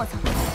我操。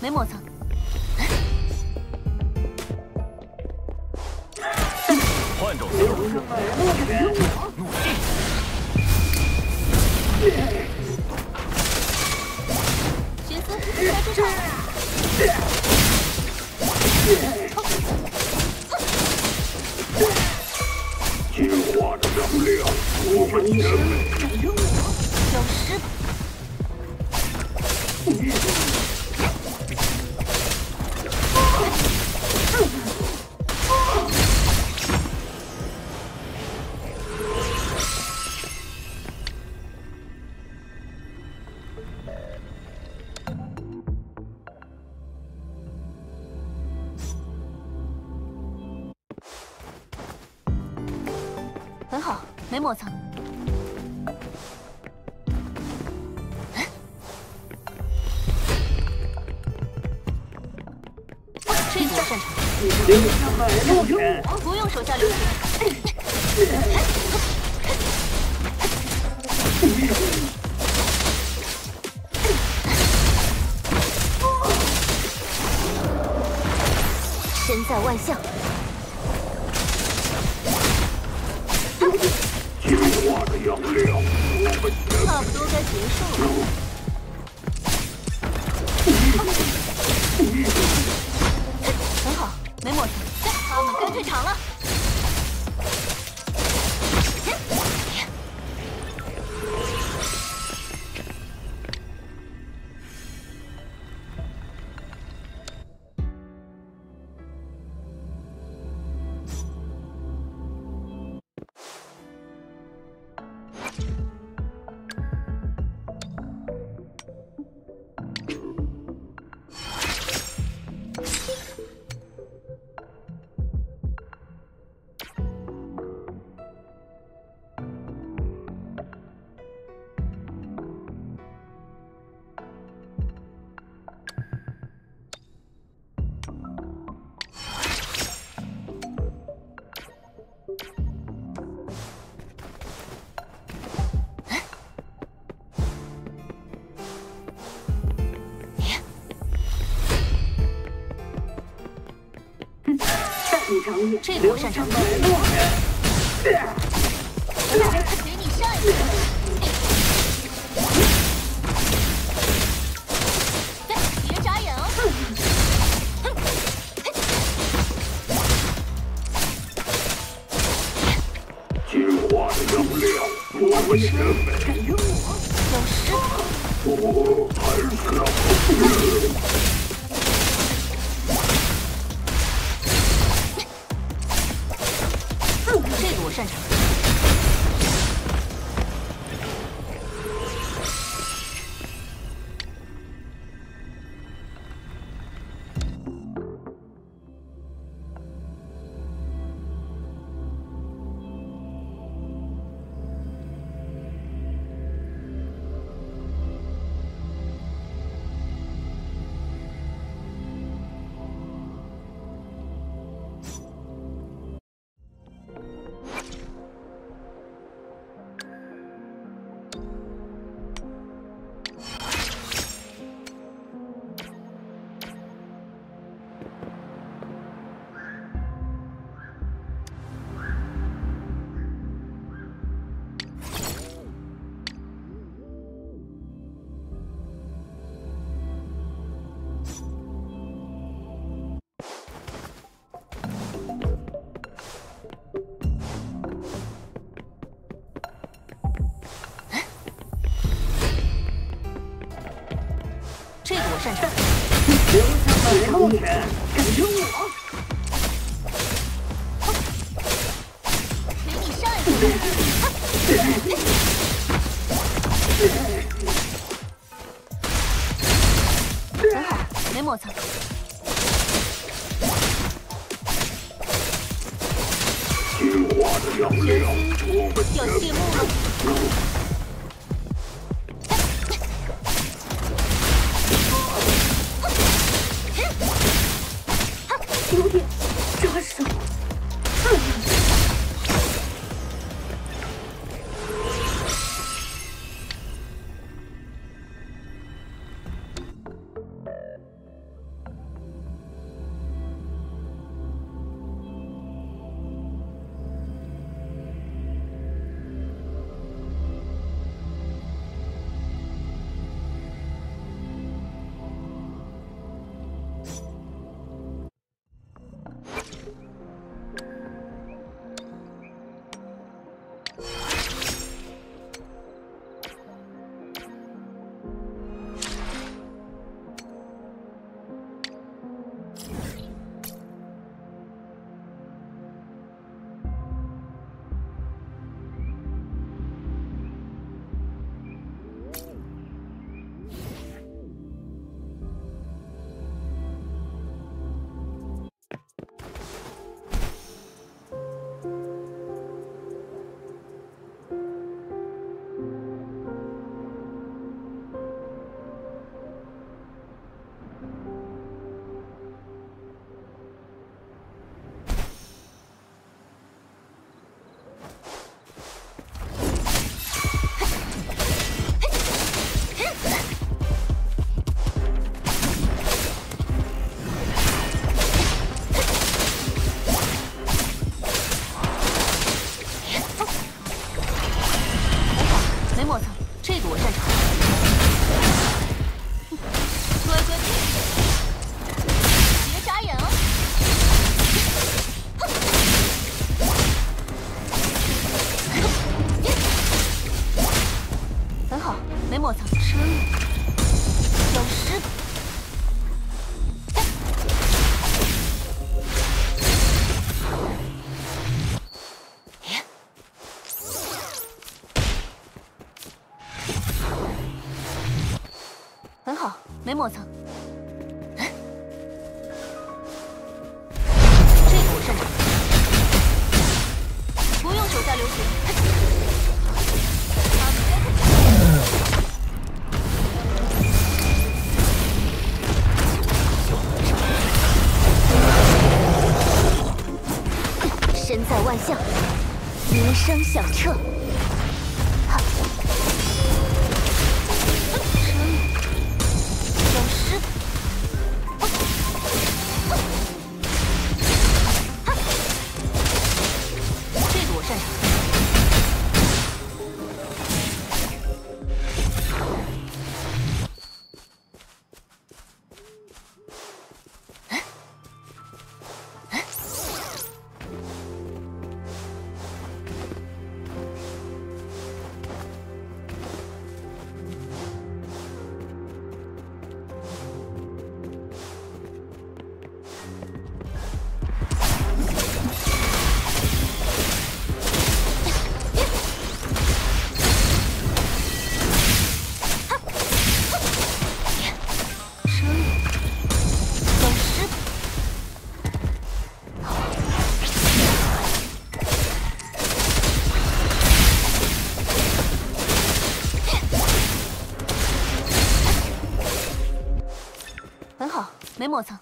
没磨蹭。很好，没磨蹭。这个我擅长，不用手下留情。身在万象，差不多该结束了。这波擅长动给你上一别眨眼哦化能量不行嗯嗯嗯嗯嗯嗯嗯嗯嗯嗯磨蹭。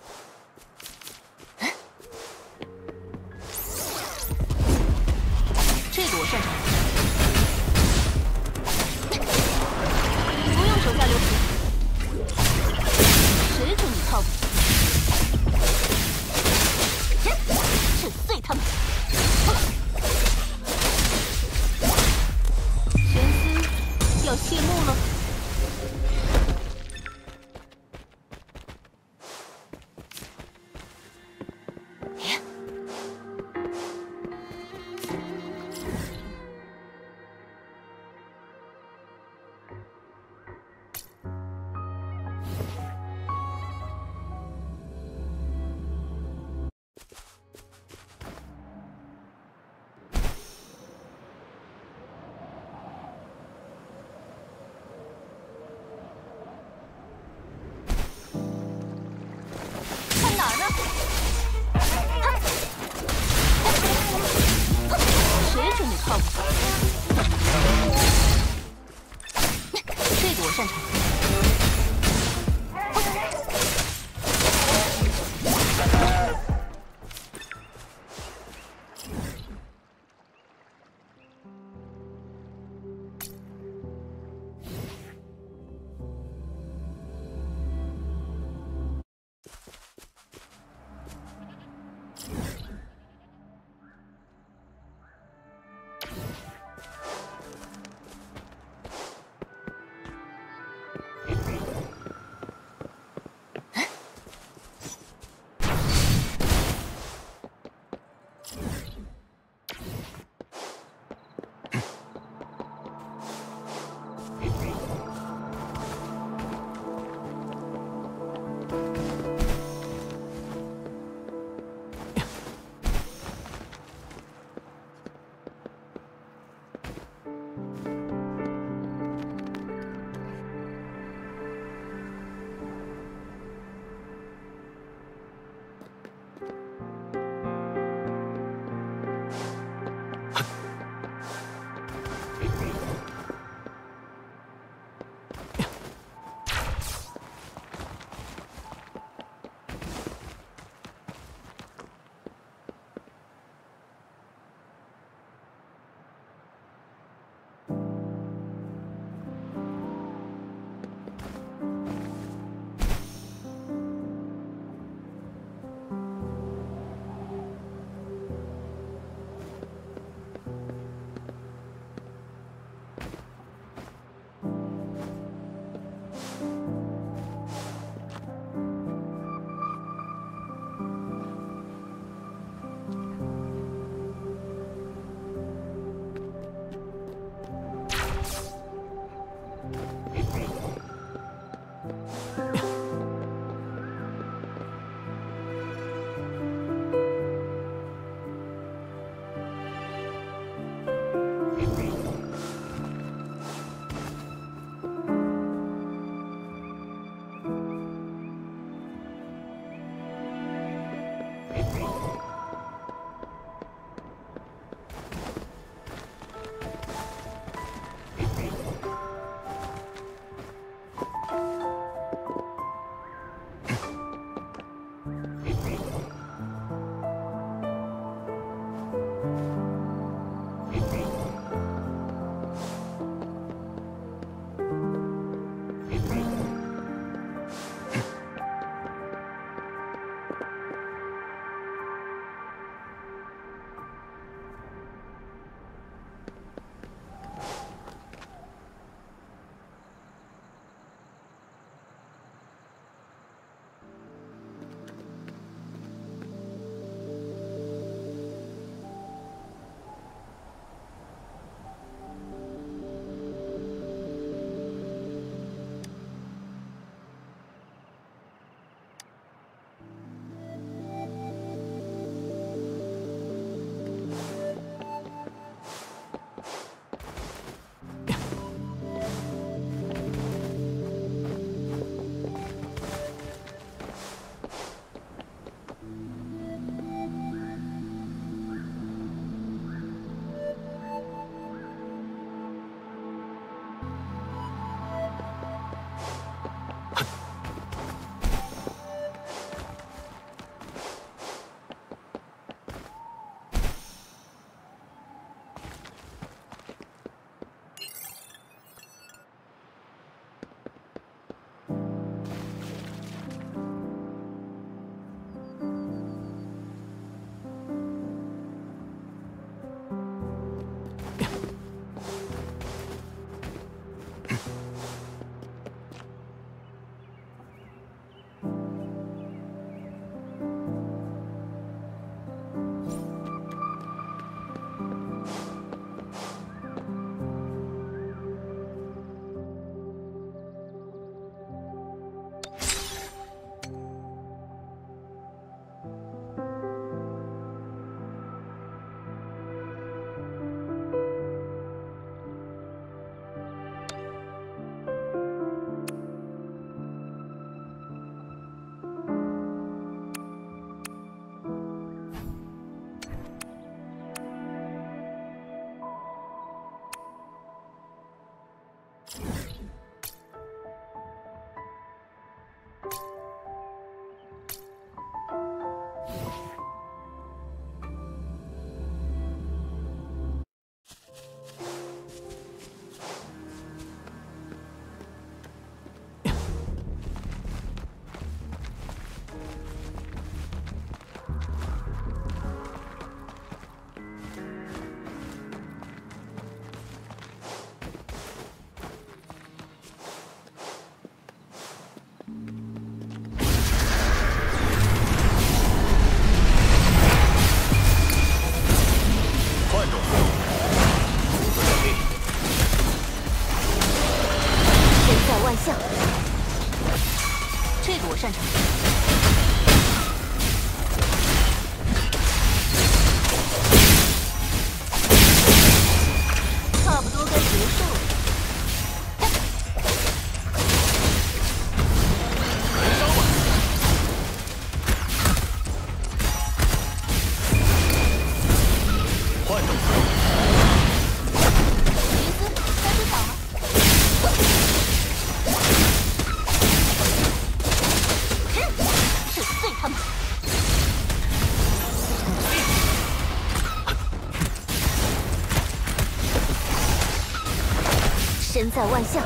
在万象。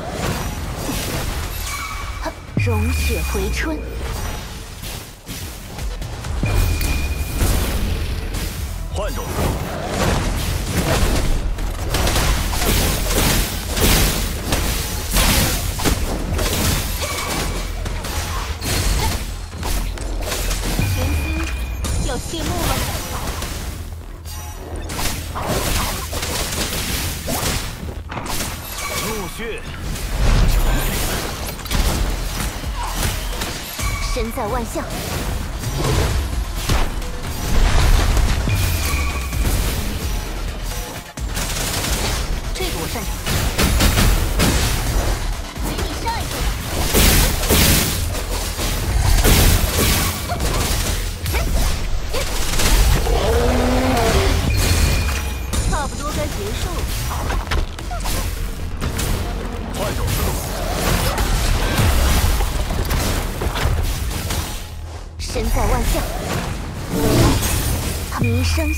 哼融雪回春。血。身在万象。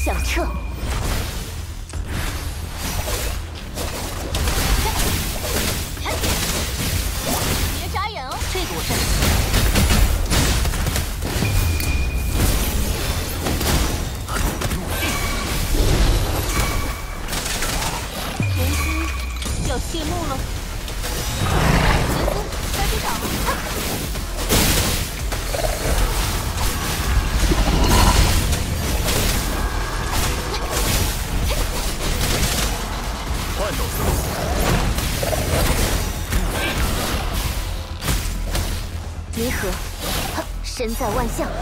想撤。保万象。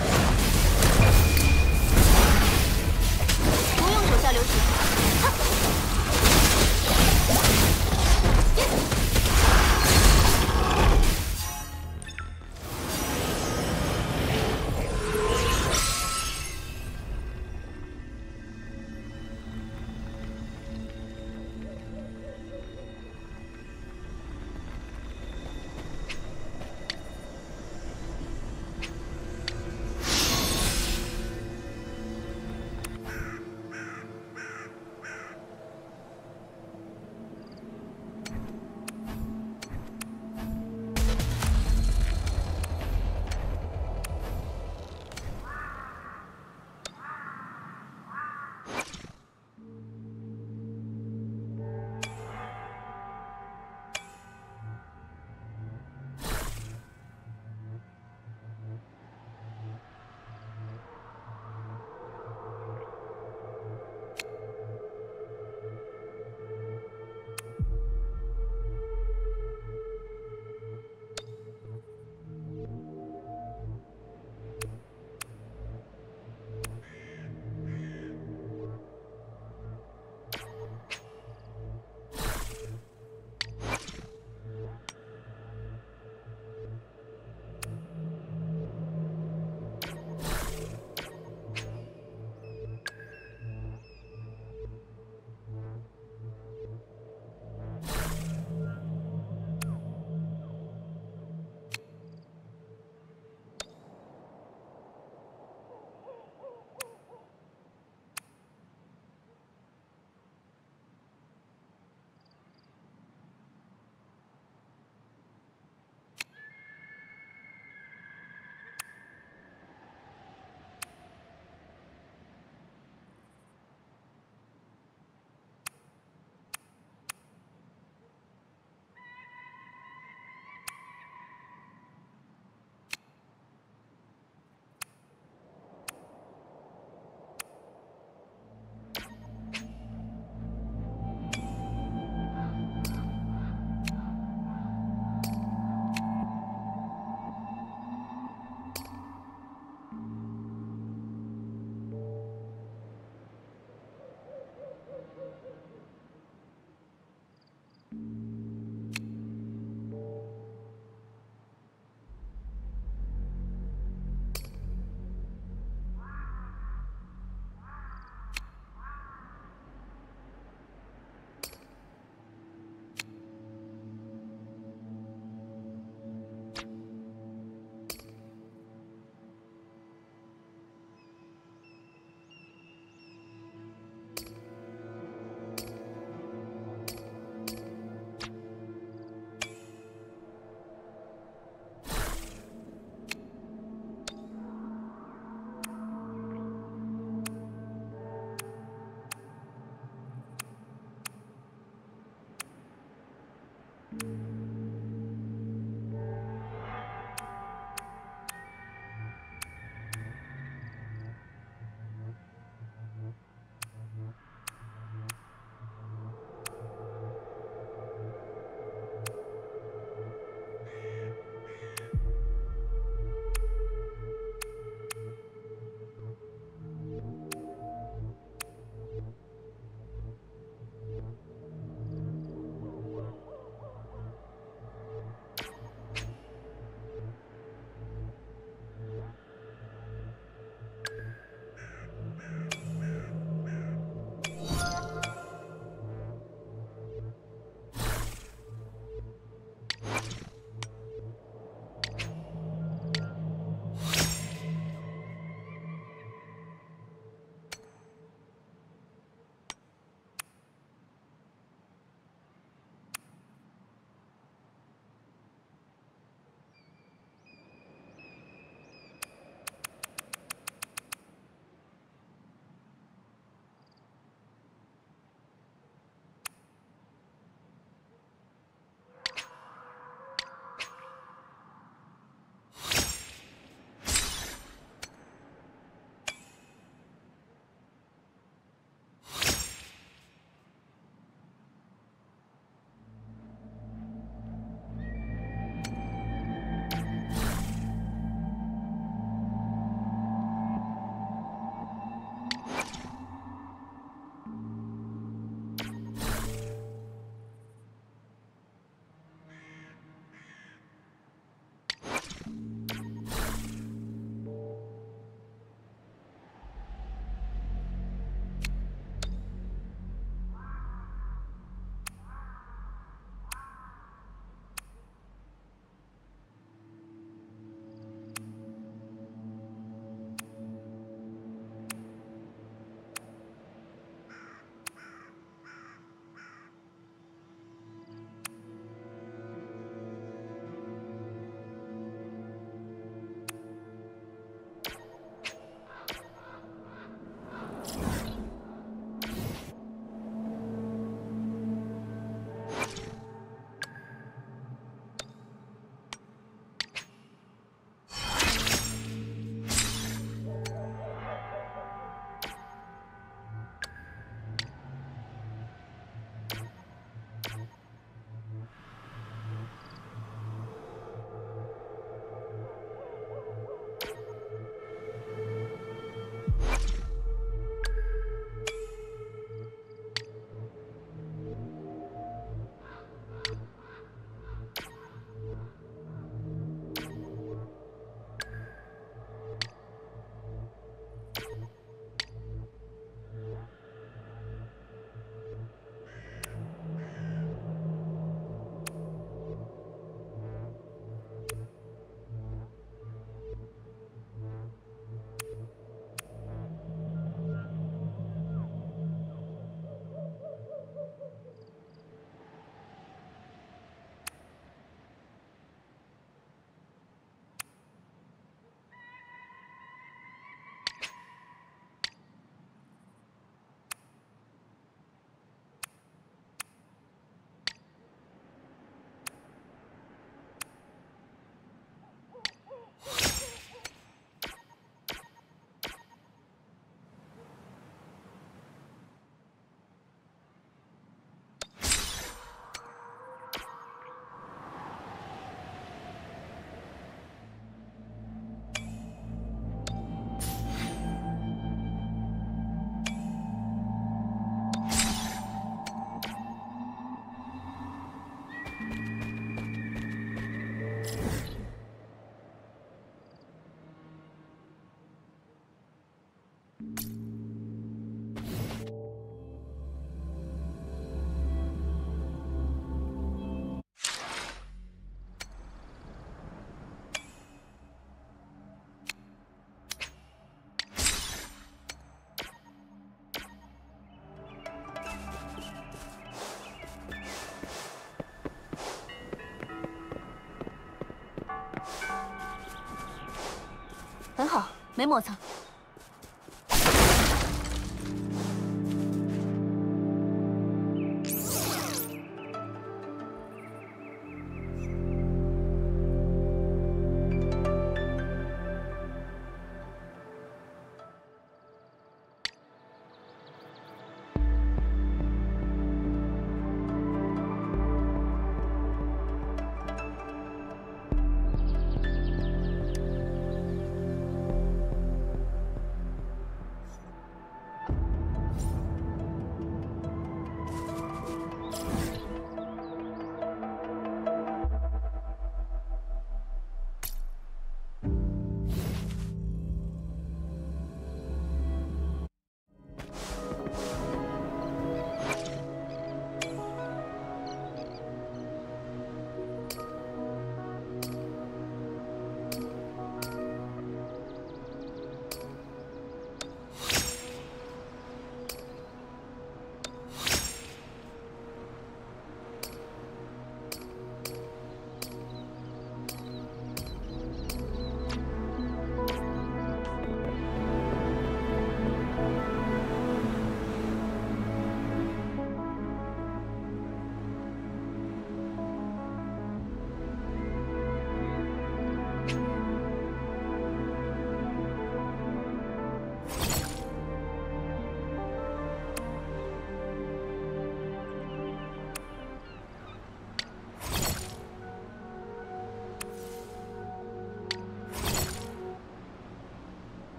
很好没磨蹭。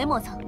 没磨蹭。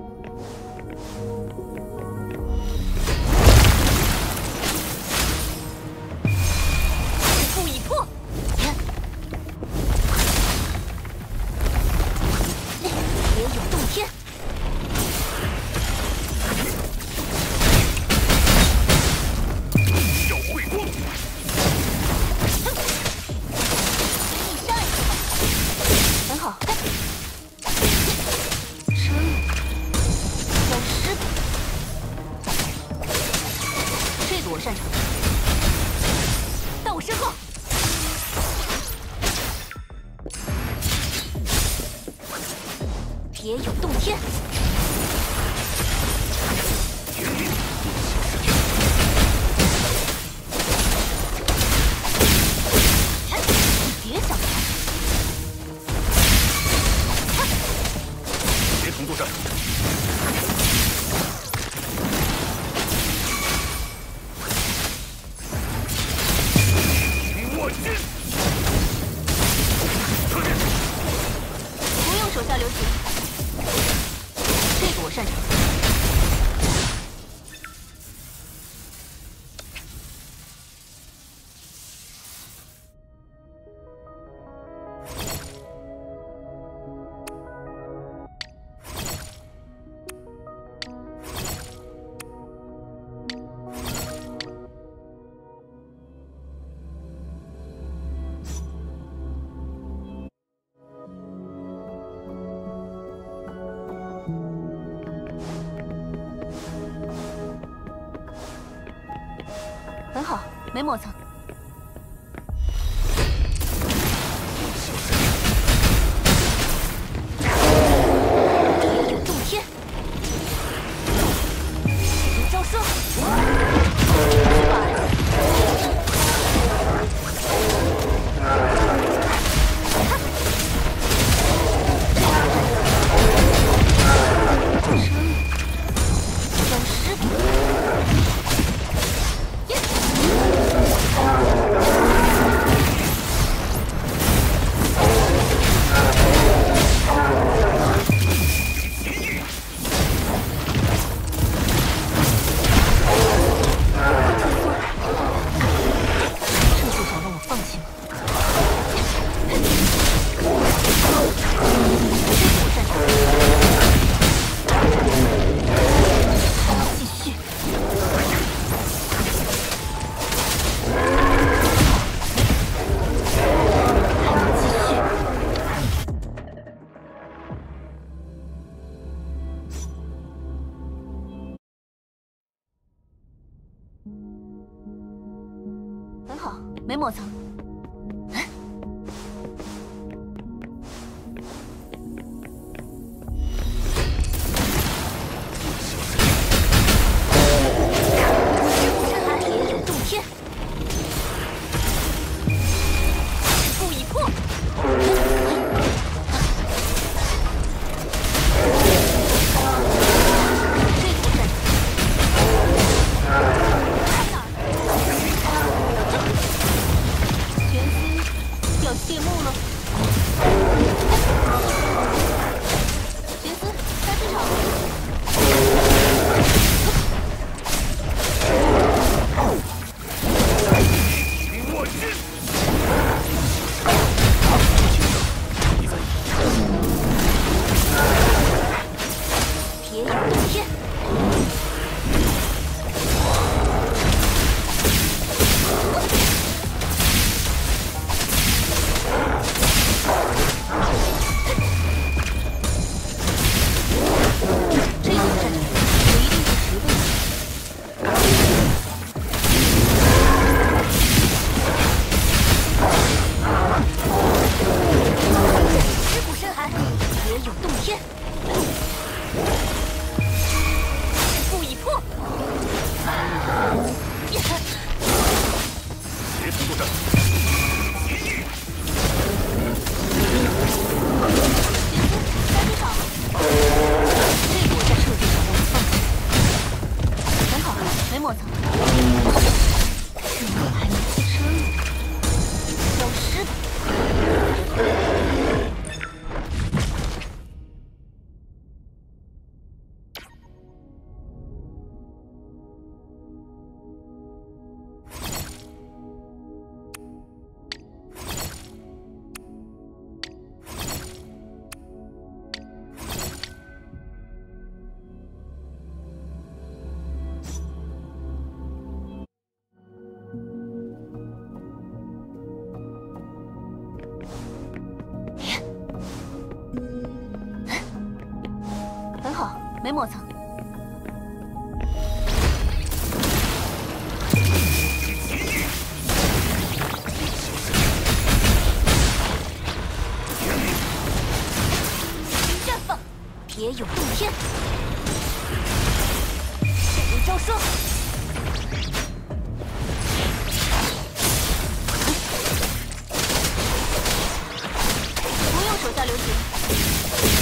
别有洞天。闪电招霜，不用手下留情。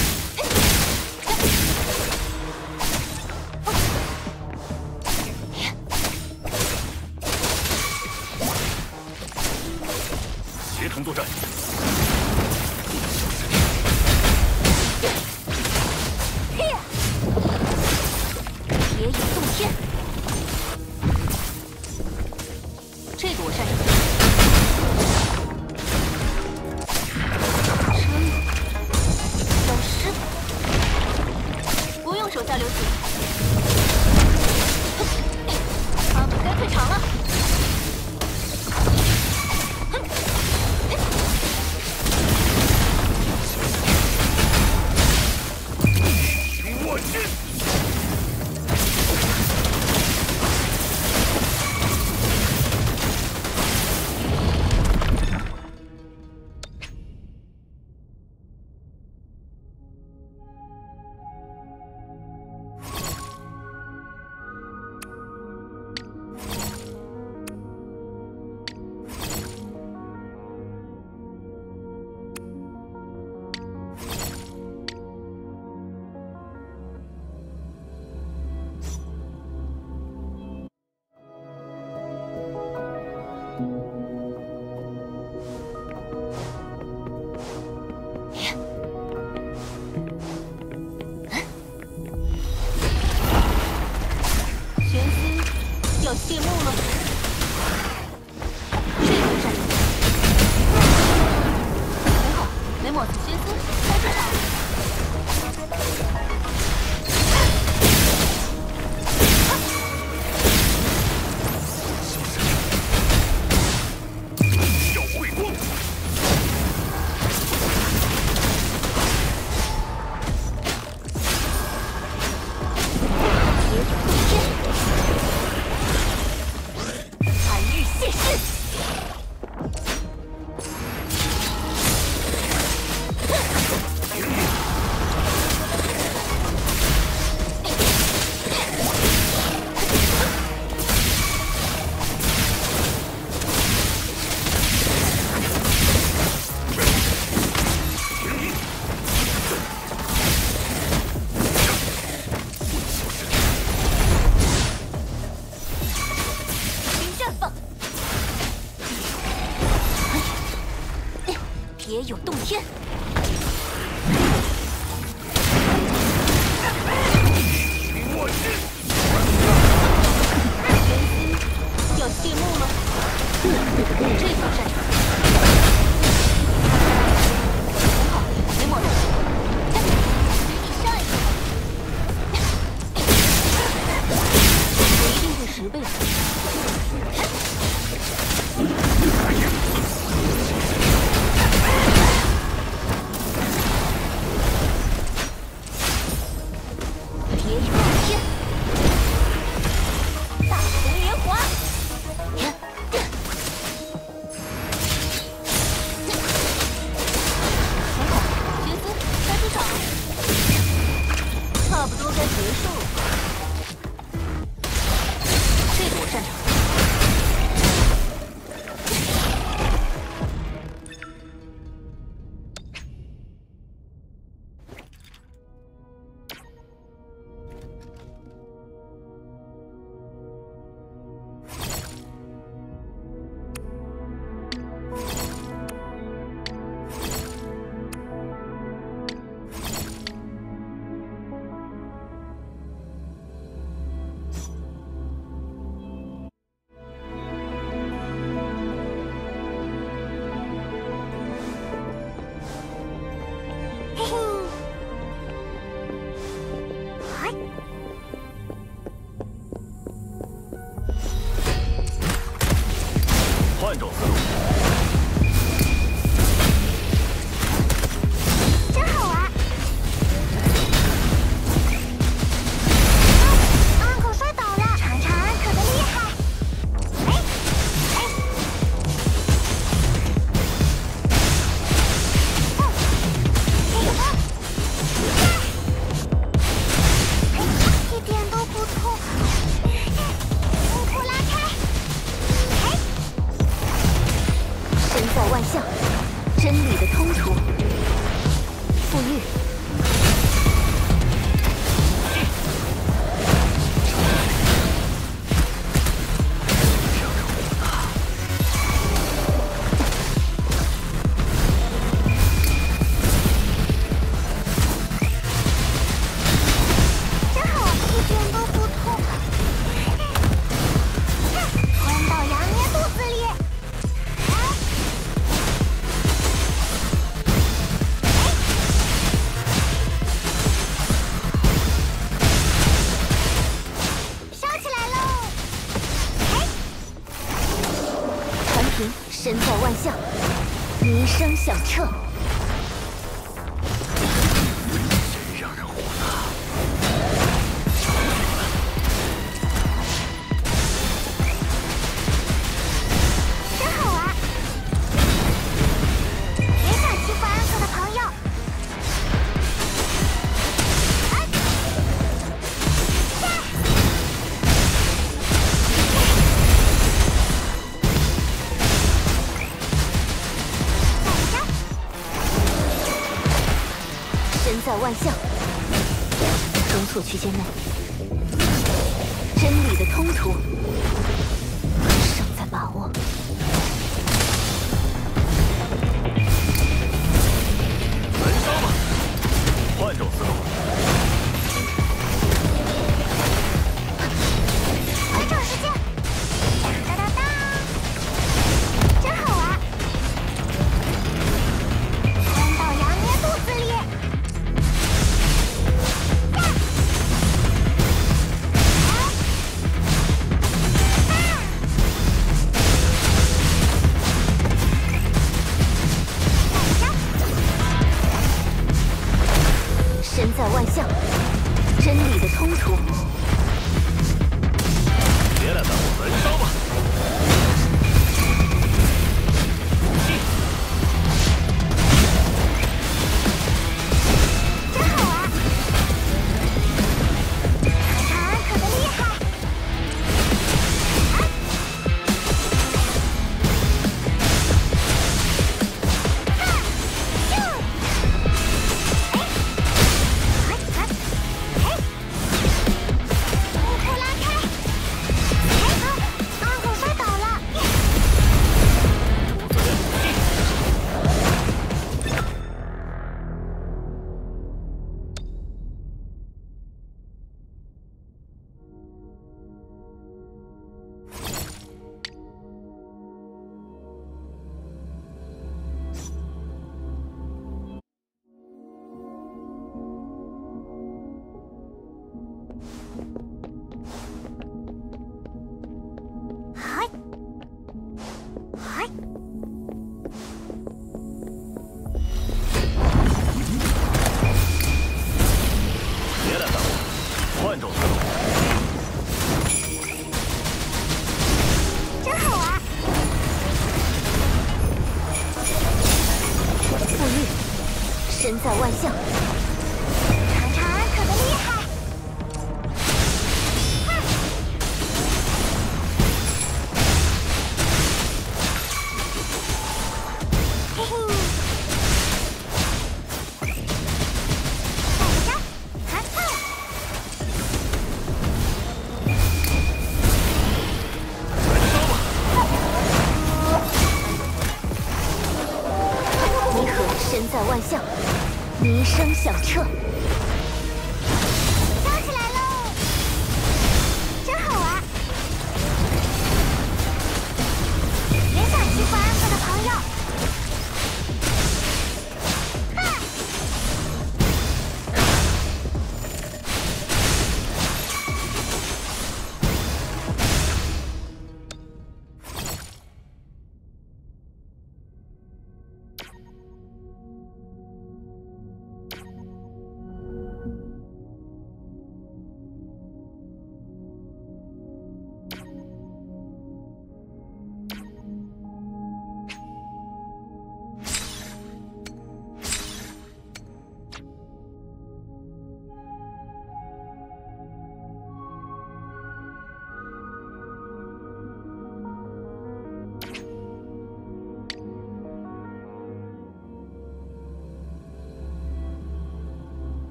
中速区间，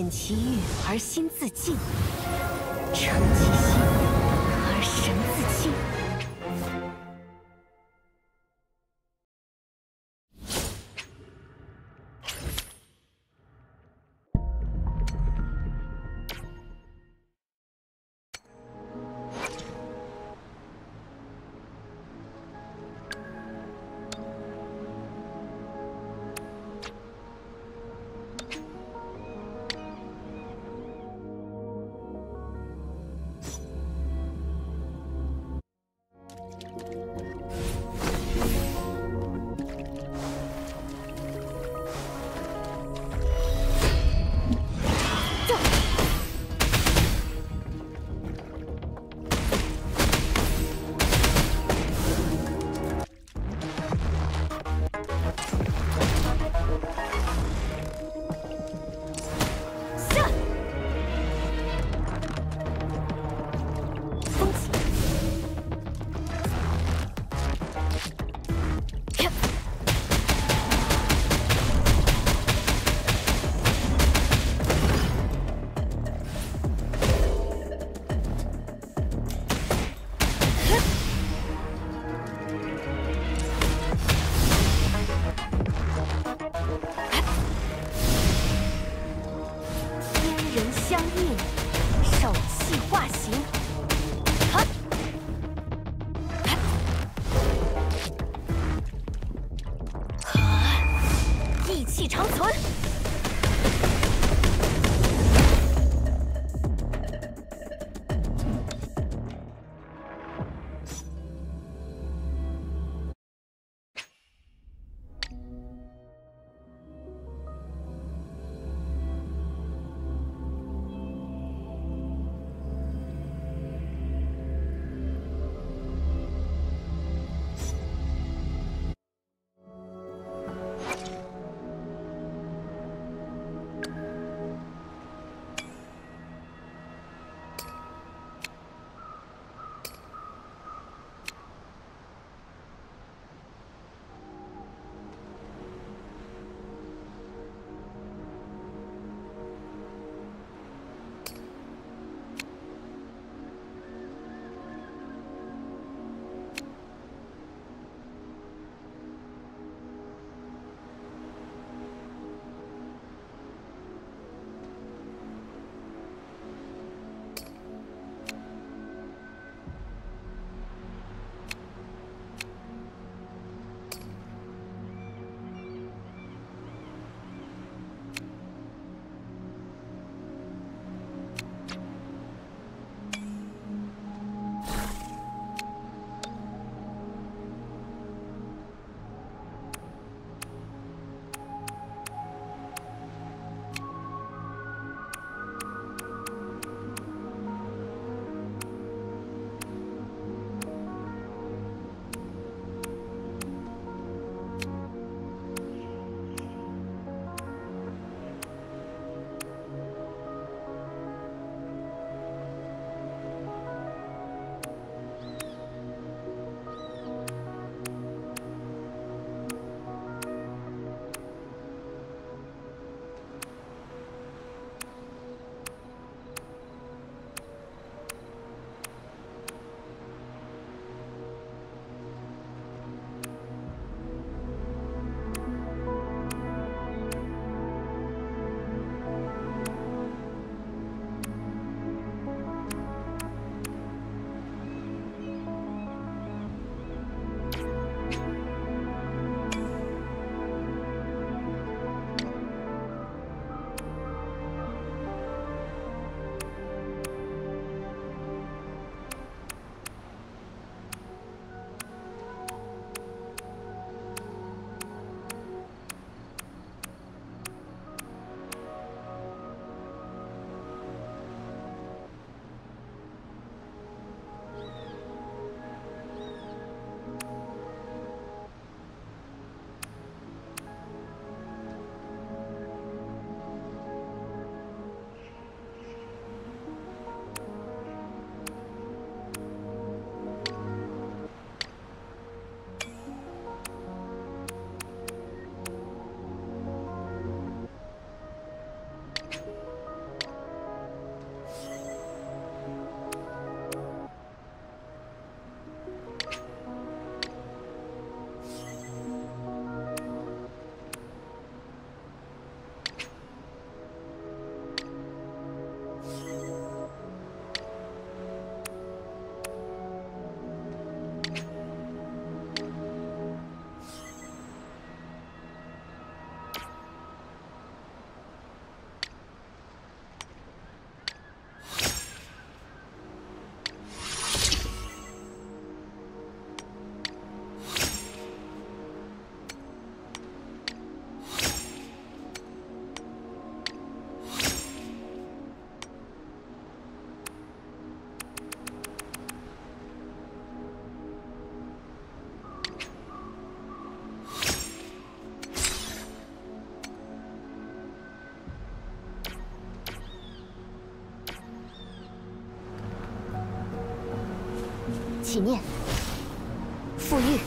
见其欲而心自静，成其心。起念，复育。